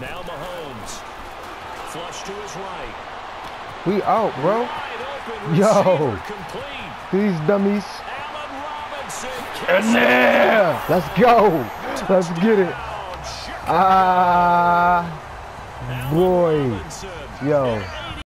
Now Mahomes. Flush to his right. We out, bro. Yo. These dummies. And there. Let's go. Let's get it. Ah, Allen boy. Yo.